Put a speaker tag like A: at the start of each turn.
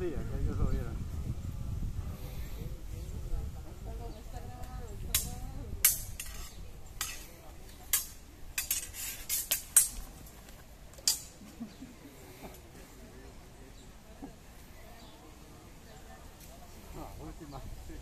A: Sí, que ellos lo vieron. Ah, última. Sí.